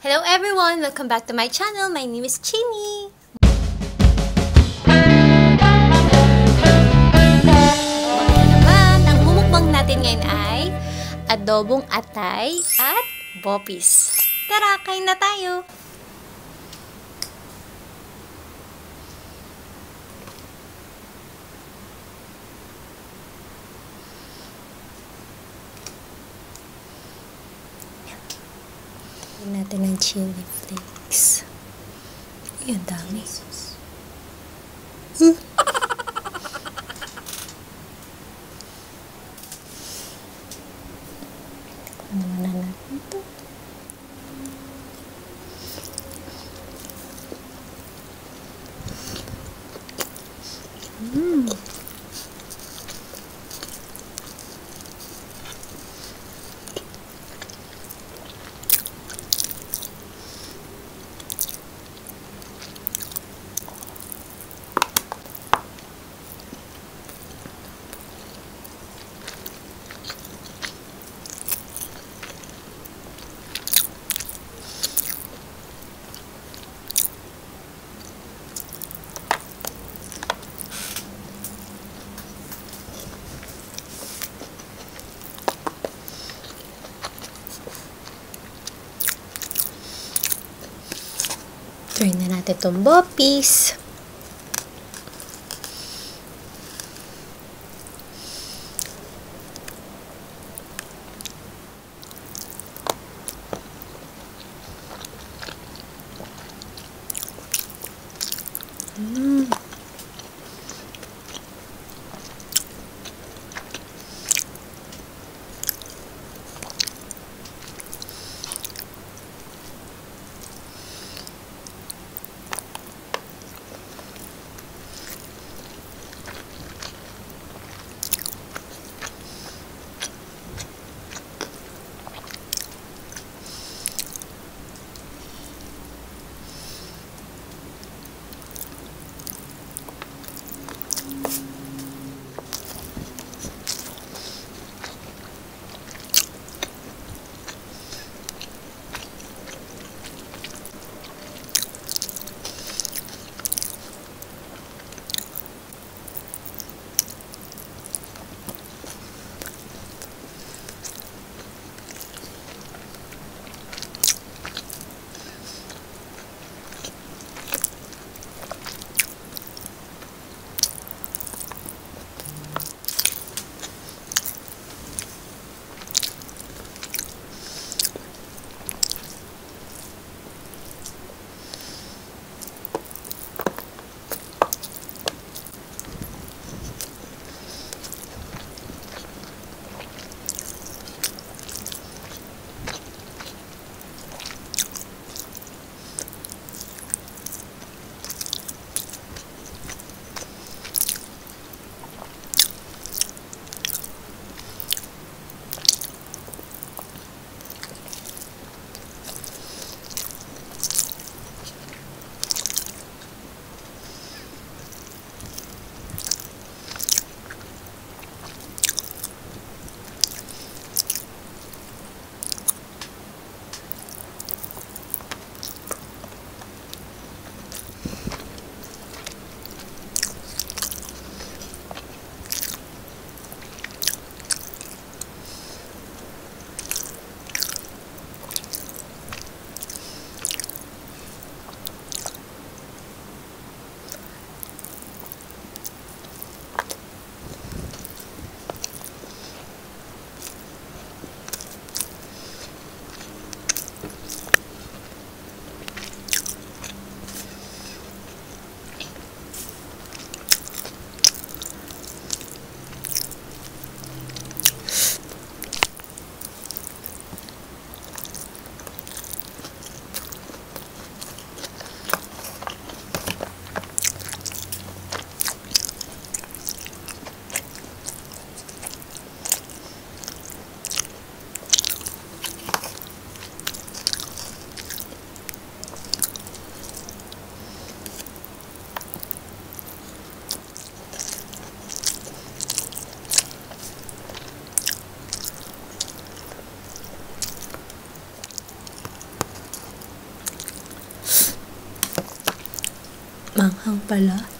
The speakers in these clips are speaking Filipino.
Hello everyone! Welcome back to my channel. My name is Chini. Naman, ang mumukbang natin ngayon ay adobong atay at bopis. Tara, kain na tayo! Natin ng chili flakes. Ay, dami. Hmm. Tikman muna natin ito. Mm. Turn na natin itong boppies. Mm. Maanghang pala.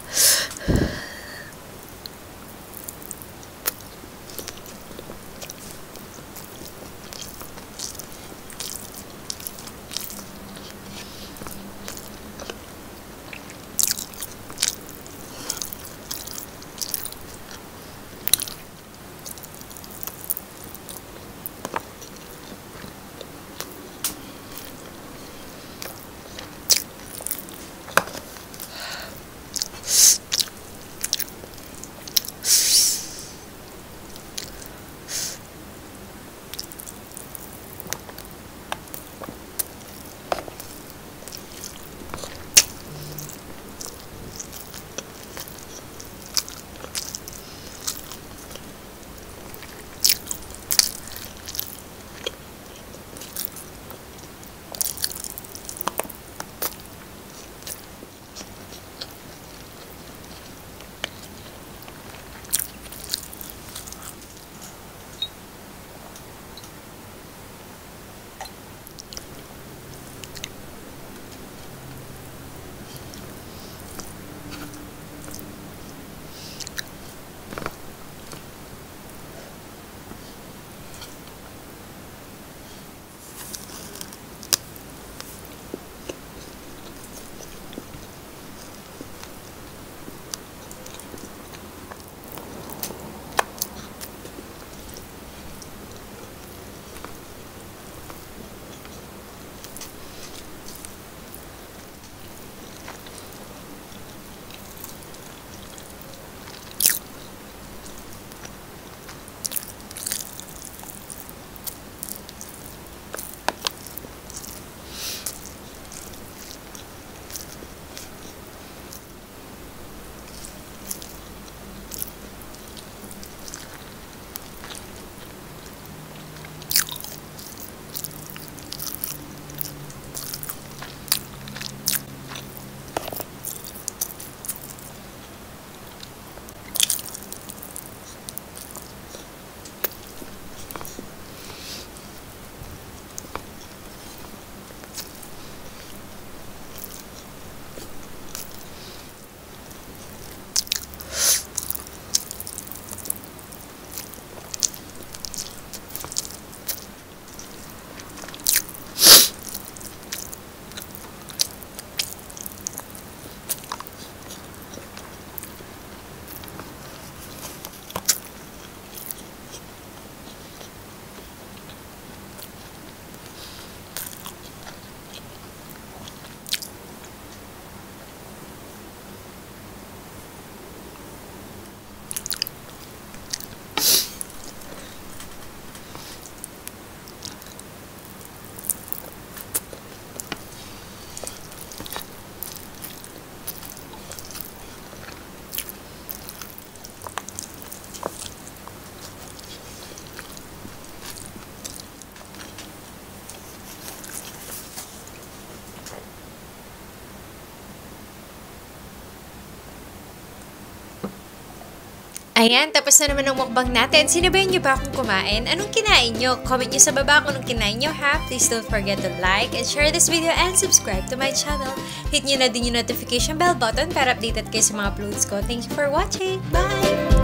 Ayan, tapos na naman ang mukbang natin. Sinabayan niyo ba akong kumain? Anong kinain niyo? Comment niyo sa baba kung anong kinain niyo ha. Please don't forget to like and share this video and subscribe to my channel. Hit niyo na din yung notification bell button para updated kayo sa mga uploads ko. Thank you for watching. Bye!